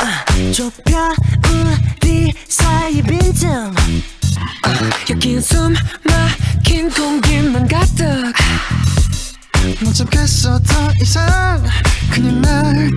아, 좁혀 우리 사이 빈틈. 여긴 숨 막힌 공기만 가득. 못 참겠어 더 이상. 그냥 날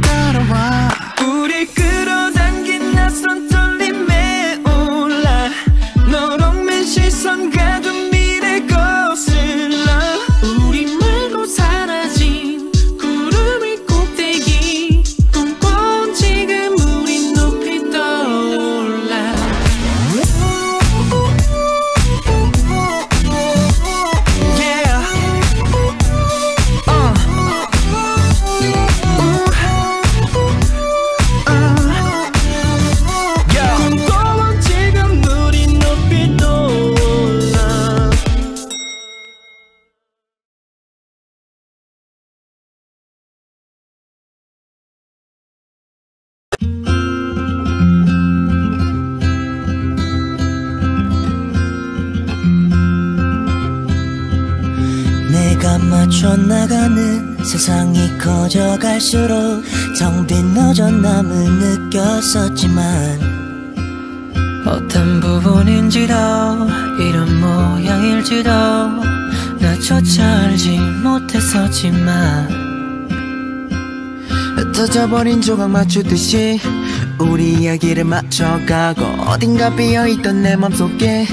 내가 맞춰 나가는 세상이 커져갈수록 텅 빈 너전 남을 느꼈었지만 어떤 부분인지도 이런 모양일지도 나조차 알지 못했었지만 흩어져버린 조각 맞추듯이 우리 이야기를 맞춰가고 어딘가 비어있던 내 맘속에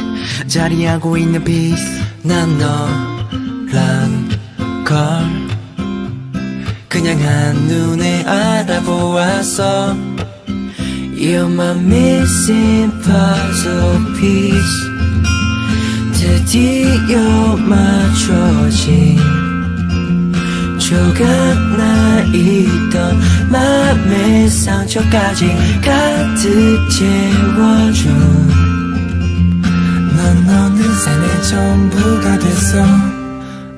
자리하고 있는 piece 난 너란 걸 그냥 한눈에 알아보았어 You're my missing puzzle piece 드디어 맞춰진 조각나 있던 맘의 상처까지 가득 채워준 넌 어느새 내 전부가 됐어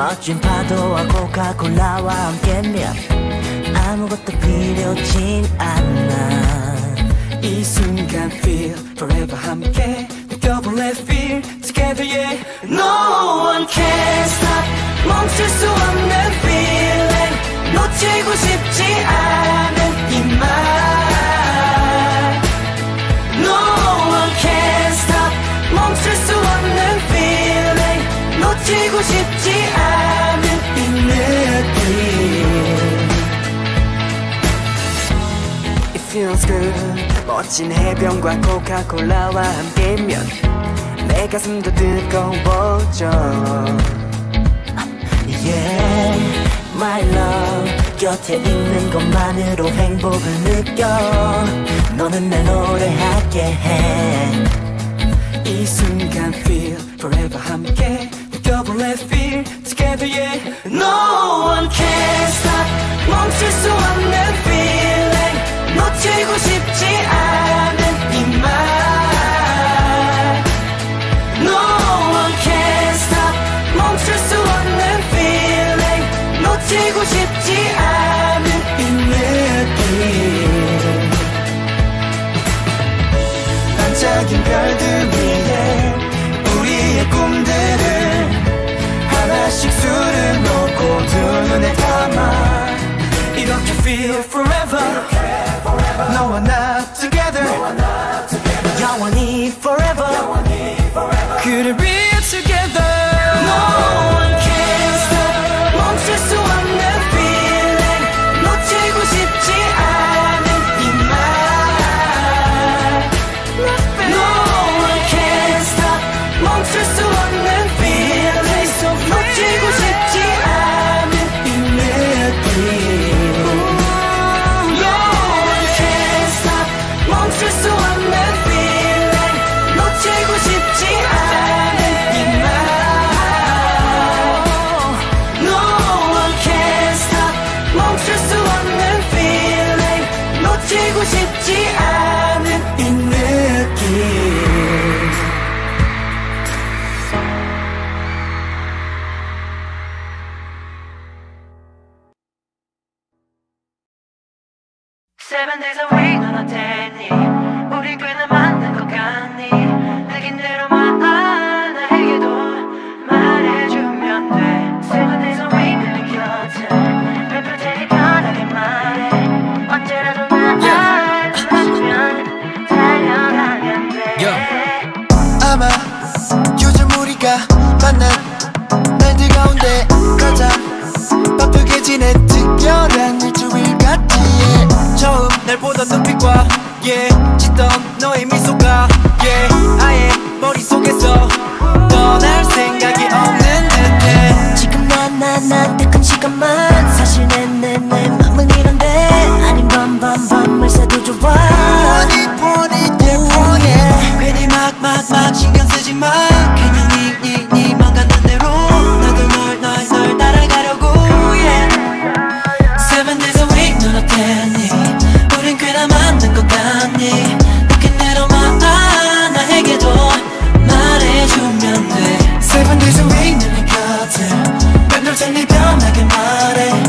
멋진 파도와 코카콜라와 함께면 아무것도 필요진 않아 이 순간 feel forever 함께 느껴볼래 feel together yeah No one can stop 멈출 수 없는 feeling 놓치고 싶지 않은 이말 멋진 해변과 코카콜라와 함께면 내 가슴도 뜨거워져 Yeah, my love 곁에 있는 것만으로 행복을 느껴. 너는 내 노래하게 해. 이 순간 feel forever 함께 느껴볼래? Feel together yeah. No one can stop 멈출 수 그를 위 Seven days a 편하게 말해